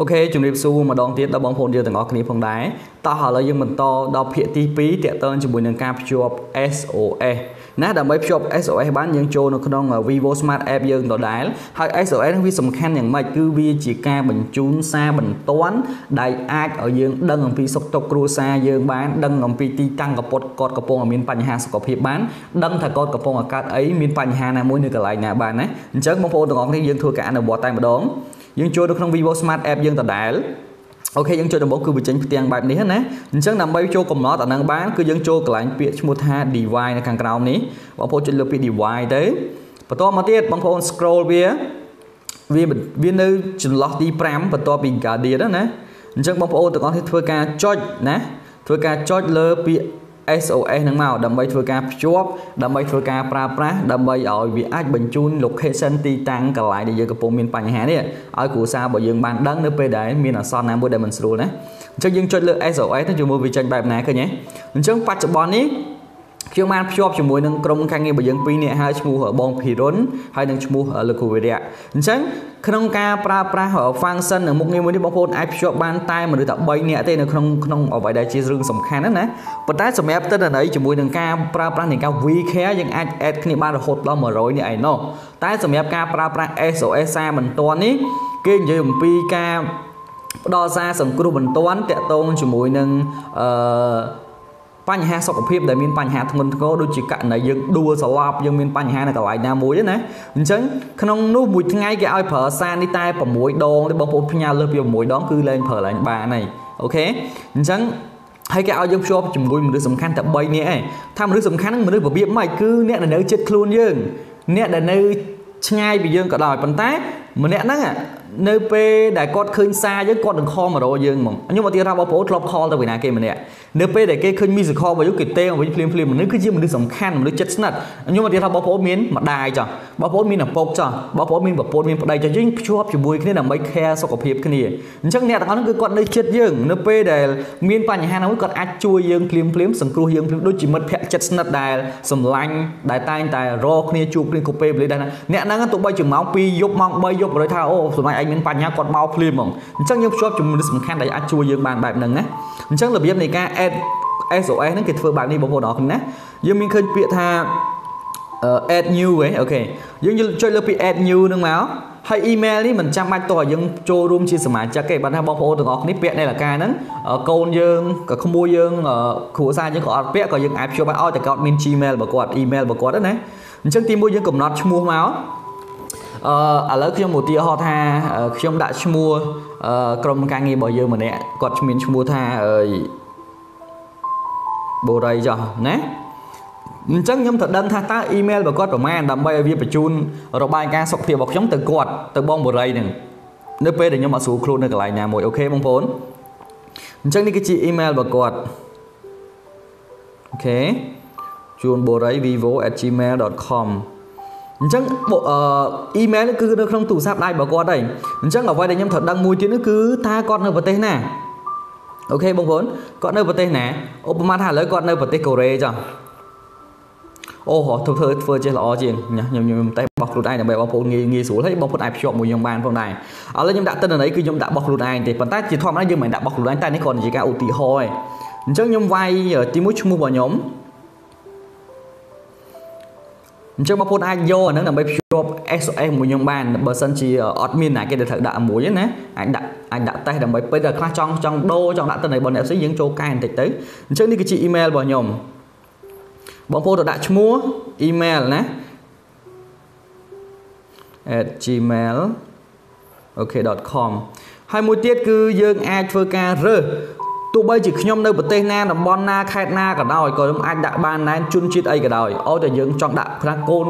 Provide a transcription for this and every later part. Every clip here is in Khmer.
អូខេជំរាបសួរម្ដងទៀតដល់បងប្អូនយើងទាំងអស់គ្នាផងដែរតោះឥឡូវយើងបន្តដល់ភាគទី2តាក់ទងជាមួយនឹងការភ្ជាប់ SOS ណាដើម្បីភ្ជាប់ SOS បានយើងចូលនៅក្នុង Vivo Smart App យើងដដែលហើយ SOS នេះវាសំខាន់យ៉ាងម៉េចគឺវាជាការបញ្ជូនសារបន្ទាន់ដែលអាចឲ្យយើងដឹងអំពីសុខទុក្ខគ្រួសារយើងបានដឹងអំពីទីតាំងកពុតគាត់កំពុងមានបញ្ហាសុខភាពបានដឹងថាគាត់កំពុងកើតអីមានបញ្ហាណាមួយនៅកន្លែងណាបានណាអញ្ចឹងបងប្អូនទាំងអស់គ្នាយើងធ្វើការអនុវត្តតែម្ដង យើងចូលនៅក្នុង Vivo Smart App យើងដដែលអូខេយើងចូលដំបូងគឺបញ្ចេញផ្ទាំងបែបនេះណាអញ្ចឹងដើម្បីចូលកំណត់អានឹងបានគឺយើងចូលកន្លែងពាក្យឈ្មោះថា device នៅខាងក្រោមនេះបងប្អូនចុចលើពាក្យ device ទៅបន្តមកទៀតបងប្អូន scroll វាវាវានៅចន្លោះទី5បន្ទាប់ពី Guardian ណាអញ្ចឹងបងប្អូនទាំងអស់គ្នាធ្វើការចុចណាធ្វើការចុចលើពាក្យ SOS ហ្នឹងមកដើម្បីធ្វើការភ្ជាប់ដើម្បីធ្វើការប្រើប្រាស់ដើម្បីឲ្យវាអាចបញ្ជូន location ទីតាំងកន្លែងដែលយើងកំពុងមានបញ្ហានេះឲ្យគ្រួសាររបស់យើងបានដឹងនៅពេលដែលមានអាសន្នណាមួយដែលមិនស្រួលណាអញ្ចឹងយើងចុចលើ SOS ទៅជាមួយវាចេញបែបណាឃើញទេអញ្ចឹងបច្ចុប្បន្ននេះ ខ្ញុំបានភ្ជាប់ជាមួយនឹងក្រុមការងាររបស់យើងពីរនាក់ហើយឈ្មោះបងភីរុនហើយនឹងឈ្មោះលោកគូវិរៈអញ្ចឹងក្នុងការប្រើប្រាស់ function នៅមុខងារមួយនេះបងប្អូនអាចភ្ជាប់បានតែមនុស្សតែ3នាក់ទេនៅក្នុងក្នុងអ្វីដែលជារឿងសំខាន់ណាណាប៉ុន្តែសម្រាប់ទិន្នន័យជាមួយនឹងការប្រើប្រាស់នៃការ WeCare យើងអាច add គ្នាបានរហូតដល់100នេះឯណោះតែសម្រាប់ការប្រើប្រាស់ SOS សារបន្ទាន់នេះគេនិយាយអំពីការផ្ដល់សារសង្គ្រោះបន្ទាន់តាក់ទងជាមួយនឹងអឺ បញ្ហាសុខភាពដែលមានបញ្ហាធ្ងន់ធ្ងរដូចជាករណីយើងដួលសន្លប់យើងមានបញ្ហានៅកន្លែងណាមួយណាអញ្ចឹងក្នុងនោះមួយថ្ងៃគេឲ្យប្រើសារនេះតែ6ដងទេបងប្អូនផ្ញើលើសពី6ដងគឺលែងប្រើឡើងបានហើយអូខេអញ្ចឹងហើយគេឲ្យយើងភ្ជាប់ជាមួយមនុស្សសំខាន់តែ3នាក់ឯងថាមនុស្សសំខាន់ហ្នឹងមនុស្សរបៀបម៉េចគឺអ្នកដែលនៅជិតខ្លួនយើងអ្នកដែលនៅឆ្ងាយពីយើងក៏ដោយប៉ុន្តែ ម្នាក់ហ្នឹងនៅពេលដែលគាត់ឃើញសារយើងគាត់នឹងខលមករកយើងហ្មងខ្ញុំមកទៀតថាបងប្អូនធ្លាប់ខលទៅពីណាគេម្នាក់នៅពេលដែលគេឃើញមីសខលរបស់យើងគេទេមកវិញភ្លាមភ្លាមមនុស្សគឺជាមនុស្សសំខាន់មនុស្សចិត្តស្និទ្ធខ្ញុំមកទៀតថាបងប្អូនមានម្ដាយចាស់បងប្អូនមានឪពុកចាស់បងប្អូនមានប្រពន្ធមានប្តីចាស់យើងភ្ជាប់ជាមួយគ្នាដើម្បី care សុខភាពគ្នាអញ្ចឹងអ្នកទាំងអស់នោះគឺគាត់នៅចិត្តយើងនៅពេលដែលមានបញ្ហាណាមួយគាត់អាចជួយយើងភ្លាមភ្លាមសង្គ្រោះយើងភ្លាមដូចជាមិត្តភក្តិចិត្តស្និទ្ធដែលសម្លាញ់ដែលតែងតែរកគ្នាជួបគ្នាគ្រប់ពេលវេលាដែរអ្នកហ្នឹងទោះបីជាម៉ោង2យប់ម៉ោង3យប់ rồi ថាអូសម្រាប់ឯងមានបញ្ហាគាត់មកភ្លាមហ្មងអញ្ចឹងយើងភ្ជាប់ជាមួយសំខាន់ដែលអាចជួយយើងបានបែបហ្នឹងណាអញ្ចឹងរបៀបនៃការ add SOS ហ្នឹងគេធ្វើបែបនេះបងប្អូនអរគុណណាយើងមានឃើញពាក្យថា add new ហ៎អូខេយើងចុចលើពាក្យ add new ហ្នឹងមកហើយ email នេះមិនចាំបាច់តោះយើងចូលរួមជាសមាជិកទេបើថាបងប្អូនទាំងអស់គ្នាពាក់នៅលកាហ្នឹងកូនយើងក៏ក្មួយយើងគ្រួសារយើងក៏អត់ពាក់ក៏យើងអាចភ្ជាប់ឲ្យតែគាត់មាន Gmail របស់គាត់ email របស់គាត់ណាអញ្ចឹងទីមួយយើងកំណត់ឈ្មោះមក អឺឥឡូវខ្ញុំឧទាហរណ៍ថាខ្ញុំដាក់ឈ្មោះក្រុមការងាររបស់យើងម្នាក់គាត់មានឈ្មោះថាអឺបូរីចុះណាអញ្ចឹងខ្ញុំត្រូវដឹងថាតើអ៊ីមែលរបស់គាត់ប្រមាណដើម្បីឲ្យវាបញ្ជូនរបាយការណ៍សុខភាពរបស់ខ្ញុំទៅគាត់ទៅបងបូរីហ្នឹងនៅពេលដែលខ្ញុំអត់ស្រួលខ្លួននៅកន្លែងណាមួយអូខេបងប្អូនអញ្ចឹងនេះគឺជាអ៊ីមែលរបស់គាត់អូខេជួនបូរី vivo@gmail.com អញ្ចឹងអ៊ីមែលគឺនៅក្នុងទូរស័ព្ទដៃរបស់គាត់ហើយអញ្ចឹងអ្វីដែលខ្ញុំត្រូវដឹងមួយទៀតនោះគឺថាគាត់នៅប្រទេសណាអូខេបងប្អូនគាត់នៅប្រទេសណាឧបមាថាឥឡូវគាត់នៅប្រទេសកូរ៉េចុះអូធ្វើធ្វើធ្វើចេះល្អជាងខ្ញុំខ្ញុំតែបោះខ្លួនឯងដើម្បីបងប្អូនងាយងាយស្រួលហើយបងប្អូនអាចភ្ជាប់មួយខ្ញុំបានផងដែរឥឡូវខ្ញុំដាក់ទិន្នន័យគឺខ្ញុំដាក់បោះខ្លួនឯងទេប៉ុន្តែជាធម្មតាយើងមិនដាក់បោះខ្លួនឯងតែនេះគ្រាន់តែជាការឧទាហរណ៍ឯងអញ្ចឹងខ្ញុំវាយទីមួយឈ្មោះរបស់ខ្ញុំ អញ្ចឹងបងប្អូនអាចយកអាហ្នឹងដើម្បីភ្ជាប់ SOS មួយខ្ញុំបានបើសិនជាអត់មានណាគេដែលត្រូវដាក់មួយណាអាចដាក់អាចដាក់តេស្តដើម្បីពេលតែខ្លះចង់ចង់ដូរចង់ដាក់ទៅនៃរបស់អ្នកផ្សេងយើងចូលកែបន្តិចទៅអញ្ចឹងនេះគឺជា email របស់ខ្ញុំបងប្អូនទៅដាក់ឈ្មោះ email ណា @gmail okay.com ហើយមួយទៀតគឺយើងអាចធ្វើការរើស ទោះបីជាខ្ញុំនៅប្រទេសណាតំបន់ណាខេត្តណាក៏ដោយក៏ខ្ញុំអាចដាក់បានដែរជនជាតិអីក៏ដោយឲ្យតែយើងចង់ដាក់ខ្លះកូន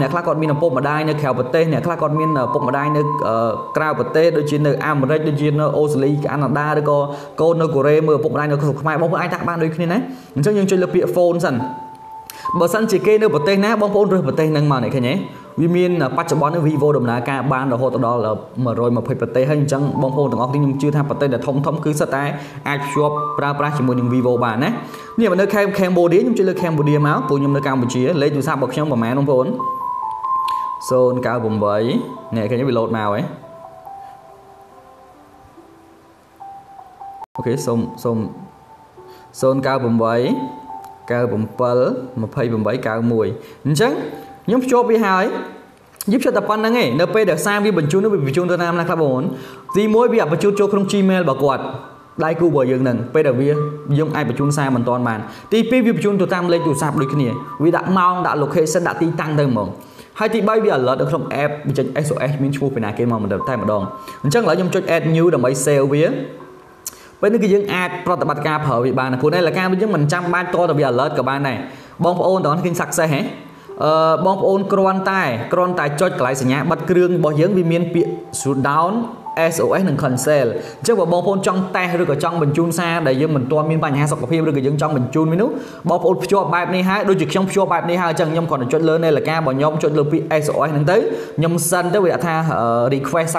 អ្នកខ្លះគាត់មានឪពុកម្ដាយនៅក្រៅប្រទេសអ្នកខ្លះគាត់មានឪពុកម្ដាយនៅក្រៅប្រទេសដូចជានៅអាមេរិកដូចជានៅអូស្ត្រាលីកាណាដាឬក៏កូននៅកូរ៉េមើលឪពុកម្ដាយនៅស្រុកខ្មែរបងប្អូនអាចដាក់បានដូចគ្នាណាអញ្ចឹងយើងចុចលើពាក្យ phone សិនបើសិនជាគេនៅប្រទេសណាបងប្អូនរើសប្រទេសហ្នឹងមកនេះឃើញទេវាមានបច្ចុប្បន្ននេះ Vivo ដំណើរការបានរហូតដល់120ប្រទេសហើយអញ្ចឹងបងប្អូនទាំងអស់គ្នាខ្ញុំជឿថាប្រទេសដែលធំធំគឺសិតតែអាចភ្ជាប់ប្រើប្រាស់ជាមួយនឹង Vivo បានណានេះមកនៅ Cambodia ខ្ញុំជួយលើ Cambodia មកព្រោះខ្ញុំនៅកម្ពុជាលេខទូរស័ព្ទរបស់ខ្ញុំប្រហែលបងប្អូន098នេះឃើញវា load មកហ៎អូខេសូមសូម098 97 28 91អញ្ចឹង ខ្ញុំភ្ជាប់វាហើយយើងភ្ជាប់តែប៉ុណ្្នឹងឯងនៅពេលដែលសារវាបញ្ជូននោះវាបញ្ជូនទៅតាមណាខ្លះបងទី1វាអាចបញ្ជូនចូលក្នុង Gmail របស់គាត់ដៃគូរបស់យើងនឹងពេលដែលវាយើងអាចបញ្ជូនសារមិនតាន់បានទី2វាបញ្ជូនទៅតាមលេខទូរស័ព្ទដូចគ្នាវាដាក់ម៉ោងដាក់ location ដាក់ទីតាំងទៅហ្មងហើយទី3វា alert នៅក្នុង app បញ្ចេញ SOS មានឈ្មោះពីណាគេមកមិនតែម្ដងអញ្ចឹងឥឡូវខ្ញុំចុច add new ដើម្បី save វាពេលនេះគឺយើងអាចប្រតិបត្តិការប្រើវាបានព្រោះនេះលការវិញយើងមិនចាំបាច់តទៅវា alert ក៏បានដែរបងប្អូនតើឃើញ success ហ៎អឺ បងប្អូនគ្រាន់តែគ្រាន់តែចុចកន្លែងសញ្ញាបិទគ្រឿងរបស់យើងវាមានពាក្យ shutdown SOS និង cancel អញ្ចឹងបើបងប្អូនចង់តេស្តឬក៏ចង់បញ្ជូនសារដែលយើងមិនទាន់មានបញ្ហាសុខភាពឬក៏យើងចង់បញ្ជូនវានោះបងប្អូនភ្ជាប់បែបនេះហើយដូចជាខ្ញុំភ្ជាប់បែបនេះហើយអញ្ចឹងខ្ញុំគ្រាន់តែចុចលើនាឡិការបស់ខ្ញុំចុចលើពាក្យ SOS ហ្នឹងទៅខ្ញុំ send ទៅវាថា request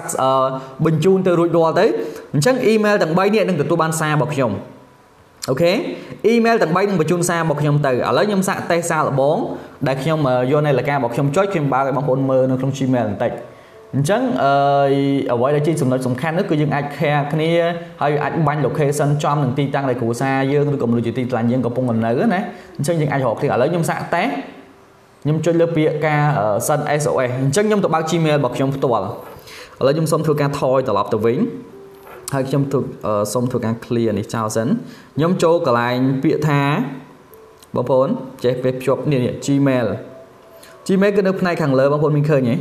បញ្ជូនទៅរួចរាល់ទៅអញ្ចឹង email ទាំង3នេះនឹងទទួលបានសាររបស់ខ្ញុំ អូខេអ៊ីមែលទាំង3នឹងបញ្ជូនសារមកខ្ញុំទៅឥឡូវខ្ញុំសាកតេស្តសារលបងដែលខ្ញុំយកនៅលការបស់ខ្ញុំចុចខ្ញុំបើកឲ្យបងប្អូនមើលនៅក្នុង Gmail បន្តិចអញ្ចឹងអឺអ្វីដែលជាចំណុចសំខាន់នោះគឺយើងអាច share គ្នាហើយអាចបាញ់ location ចំនឹងទីតាំងដែលគ្រួសារយើងឬក៏មនុស្សជាទីឆ្លាញ់យើងកំពុងនៅណាអញ្ចឹងយើងអាចរកគ្នាឥឡូវខ្ញុំសាកតេស្តខ្ញុំចុចលើពាក្យការ send SOS អញ្ចឹងខ្ញុំទៅបើក Gmail របស់ខ្ញុំផ្ទាល់ឥឡូវខ្ញុំសូមធ្វើការថយត្រឡប់ទៅវិញ ហើយខ្ញុំធ្វើសូមធ្វើការ clear នេះចោលសិនខ្ញុំចូលកន្លែងពាក្យថាបងប្អូនចេះពេលភ្ជាប់នេះ Gmail Gmail គឺនៅផ្នែកខាងលើបងប្អូនមានឃើញទេ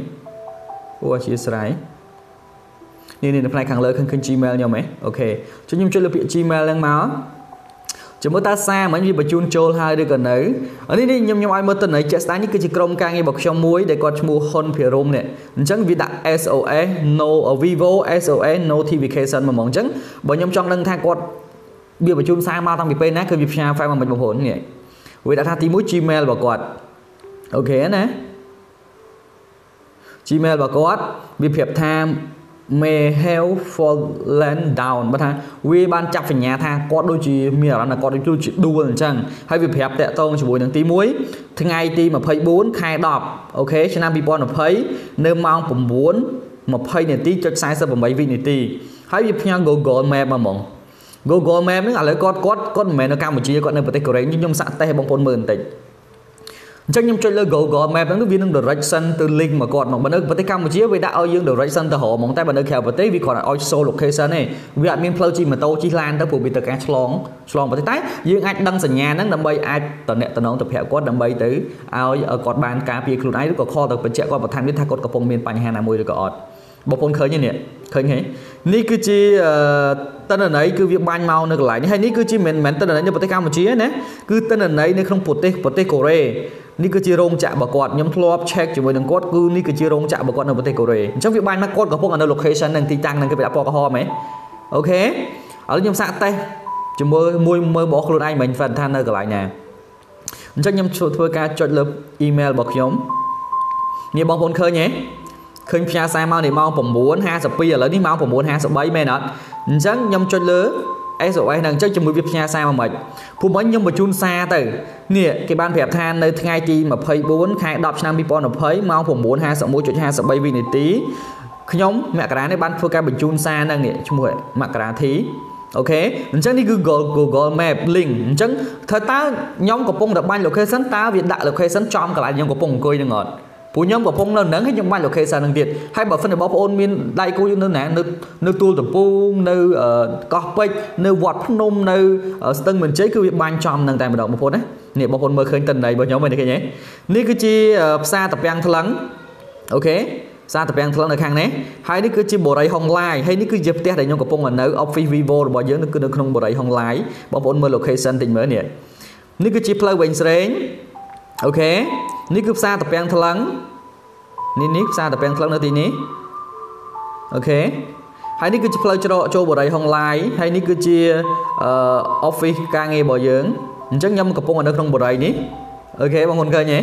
អូអធិស្ឋាននេះនេះនៅផ្នែកខាងលើឃើញឃើញ Gmail ខ្ញុំហ៎អូខេចុះខ្ញុំចុចលើពាក្យ Gmail ហ្នឹងមក ចាំមើលតើសារមិញវាបញ្ជូនចូលហើយឬក៏នៅនេះនេះខ្ញុំខ្ញុំឲ្យមើលទៅនៃជាក់ស្ដែងនេះគឺជាក្រុមការងាររបស់ខ្ញុំមួយដែលគាត់ឈ្មោះហ៊ុនភិរមនេះអញ្ចឹងវាដាក់ SOS no Vivo SOS notification មកហ្មងអញ្ចឹងបើខ្ញុំចង់ដឹងថាគាត់វាបញ្ជូនសារមកតាំងពីពេលណាគឺវាផ្សាយ file មកមិនបងប្អូននេះវាដាក់ថាទី1 Gmail របស់គាត់អូខេណា Gmail របស់គាត់វាប្រាប់ថា may have fallen down បើថាវាបានចាប់សញ្ញាថាគាត់ដូចជាមានអារម្មណ៍ថាគាត់ដូចជាដួលអញ្ចឹងហើយវាប្រាប់តាក់ទងជាមួយនឹងទី1ថ្ងៃទី24ខែ10អូខេឆ្នាំ2020នៅម៉ោង9 20នាទីចុច48វិនាទីហើយវាផ្ញើ Google Map មកហ្មង Google Map ហ្នឹងឥឡូវគាត់គាត់គាត់មិនមែននៅកម្ពុជាគាត់នៅប្រទេសកូរ៉េខ្ញុំសាក់តេស្តឲ្យបងប្អូនមើលបន្តិច អញ្ចឹងខ្ញុំចុចលើ Google Map ហ្នឹងវានឹង direction ទៅ link មកគាត់មកបើនៅប្រទេសកម្ពុជាវាដាក់ឲ្យយើង direction ទៅរកហ្មងតែបើនៅក្រៅប្រទេសវាគ្រាន់តែឲ្យ show location ទេវាអត់មានផ្លូវជិះម៉ូតូជិះឡានទៅព្រោះវាទៅការឆ្លងឆ្លងប្រទេសតែយើងអាចដឹងសញ្ញាហ្នឹងដើម្បីអាចតំណែងតំណងទៅប្រាប់គាត់ដើម្បីទៅឲ្យគាត់បានការពារខ្លួនឯងឬក៏ call ទៅបញ្ជាក់គាត់បន្ថែមទៀតថាគាត់កំពុងមានបញ្ហាណាមួយឬក៏អត់ បងប្អូនឃើញទេនេះឃើញទេនេះគឺជាតនន័យគឺវាបាញ់មកនៅកន្លែងនេះហើយនេះគឺជាមិនមែនតនន័យនៅប្រទេសកម្ពុជាណាគឺតនន័យនៅក្នុងប្រទេសប្រទេសកូរ៉េនេះគឺជារោងចក្ររបស់គាត់ខ្ញុំធ្លាប់ check ជាមួយនឹងគាត់គឺនេះគឺជារោងចក្ររបស់គាត់នៅប្រទេសកូរ៉េអញ្ចឹងវាបាញ់មកគាត់កំពុងនៅ location នឹងទីតាំងនឹងគេដាក់ពណ៌ក្រហមហ៎អូខេឥឡូវខ្ញុំសាកតេស្តជាមួយមួយមើលរបស់ខ្លួនឯងមិញថានៅកន្លែងណាអញ្ចឹងខ្ញុំធ្វើការចុចលើ email របស់ខ្ញុំនេះបងប្អូនឃើញទេ ឃើញផ្ញើសារមកនេះម៉ោង9:52ឥឡូវនេះម៉ោង9:53មែនអត់អញ្ចឹងខ្ញុំចុចលើ SOS ហ្នឹងអញ្ចឹងជាមួយវាផ្ញើសារមកមិនព្រោះមិញខ្ញុំបញ្ជូនសារទៅនេះគេបានប្រាប់ថានៅថ្ងៃទី24ខែ10ឆ្នាំ2020ម៉ោង9:51.53វិនាទីខ្ញុំមករានេះបានធ្វើការបញ្ជូនសារហ្នឹងនេះឈ្មោះមករាធីអូខេអញ្ចឹងនេះគឺ Google Google Map link អញ្ចឹងថាតើខ្ញុំកំពុងតែបាញ់ location តើវាដាក់ location ចំកន្លែងខ្ញុំកំពុងអង្គុយនឹងអត់ ពួកខ្ញុំកំពុងនៅនឹងហើយខ្ញុំបាញ់ location នឹងទៀតហើយបើសិនជាបងប្អូនមានដៃគូនៅណានៅនៅទួលតំពូងនៅកោះពេជ្រនៅវត្តភ្នំនៅស្ទឹងមានជ័យគឺវាបាញ់ចំនឹងតែម្ដងបងប្អូនណានេះបងប្អូនមើលឃើញតិនដៃរបស់ខ្ញុំហ្នឹងឃើញទេនេះគឺជាផ្សារតាពាំងថ្លឹងOK ផ្សារត្រពាំងថ្លឹងនៅខាងនេះហើយនេះគឺជាបូរីហុងឡាយហើយនេះគឺជាផ្ទះដែលខ្ញុំកំពុងនៅ Office Vivo របស់យើងគឺនៅក្នុងបូរីហុងឡាយបងប្អូនមើល location តិចមើលនេះនេះគឺជាផ្លូវវេងស្រេង OK នេះគឺផ្សារត្រពាំងថ្លឹងនេះនេះផ្សារត្រពាំងថ្លឹងនៅទីនេះ OK ហើយនេះគឺជាផ្លូវច្រកចូលបូរីហុងឡាយហើយនេះគឺជាអឺ office ការងាររបស់យើងអញ្ចឹងខ្ញុំកំពុងនៅក្នុងបូរីនេះOK បងប្អូនឃើញទេ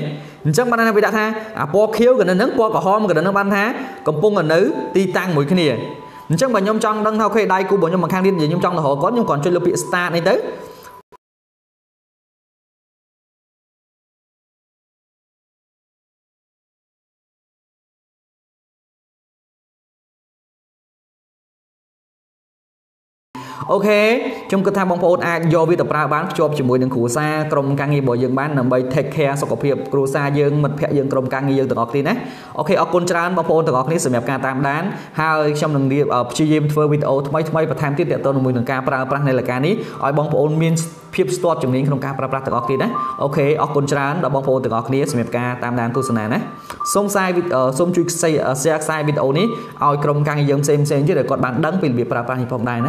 អញ្ចឹងបានថាវាដាក់ថាអាពណ៌ខៀវក៏នៅនឹងពណ៌ក្រហមក៏នៅនឹងបានថាកំពុងនៅទីតាំងមួយគ្នាអញ្ចឹងបើខ្ញុំចង់ដឹងថា OK ដៃគូរបស់ខ្ញុំម្ខាងទៀតនិយាយខ្ញុំចង់ទៅរកគាត់ខ្ញុំគ្រាន់ចុចលើពាក្យ start នេះទៅ OKខ្ញុំគិតថាបងប្អូនអាចយកវាទៅប្រើបានភ្ជាប់ជាមួយនឹងគ្រួសារក្រុមការងាររបស់យើងបានដើម្បី take care សុខភាពគ្រួសារយើងមិត្តភ័ក្តិយើងក្រុមការងារយើងទាំងអស់គ្នាណា OK អរគុណច្រើនបងប្អូនទាំងអស់គ្នាសម្រាប់ការតាមដានហើយខ្ញុំនឹងព្យាយាមធ្វើវីដេអូថ្មីថ្មីបន្ថែមទៀតទាក់ទងជាមួយនឹងការប្រើប្រាស់នាឡិកានេះឲ្យបងប្អូនមានភាពស្ទាត់ជំនាញក្នុងការប្រើប្រាស់ទាំងអស់គ្នាណា OK អរគុណច្រើនដល់បងប្អូនទាំងអស់គ្នាសម្រាប់ការតាមដានទស្សនាណាសូមខ្សែសូមជួយ share ខ្សែវីដេអូនេះឲ្យក្រុមការងារយើងផ្សេងផ្សេងទៀតឲ្យគាត់បានដឹងពីរបៀបប្រើប្រាស់នេះផងដែរណា